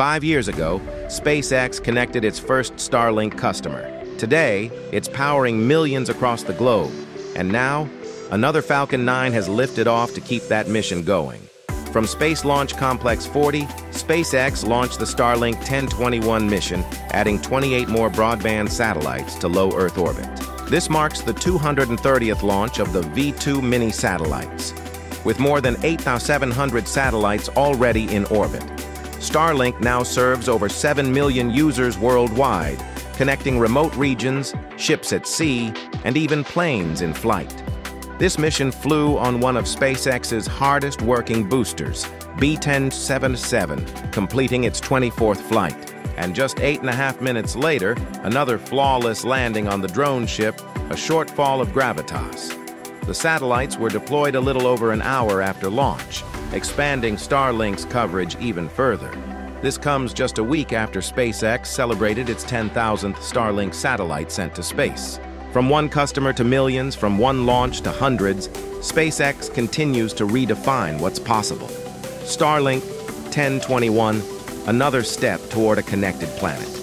Five years ago, SpaceX connected its first Starlink customer. Today, it's powering millions across the globe. And now, another Falcon 9 has lifted off to keep that mission going. From Space Launch Complex 40, SpaceX launched the Starlink 1021 mission, adding 28 more broadband satellites to low Earth orbit. This marks the 230th launch of the V2 mini satellites. With more than 8,700 satellites already in orbit, Starlink now serves over 7 million users worldwide, connecting remote regions, ships at sea, and even planes in flight. This mission flew on one of SpaceX's hardest working boosters, B-1077, completing its 24th flight. And just eight and a half minutes later, another flawless landing on the drone ship, a Shortfall of Gravitas. The satellites were deployed a little over an hour after launch, expanding Starlink's coverage even further. This comes just a week after SpaceX celebrated its 10,000th Starlink satellite sent to space. From one customer to millions, from one launch to hundreds, SpaceX continues to redefine what's possible. Starlink 1021, another step toward a connected planet.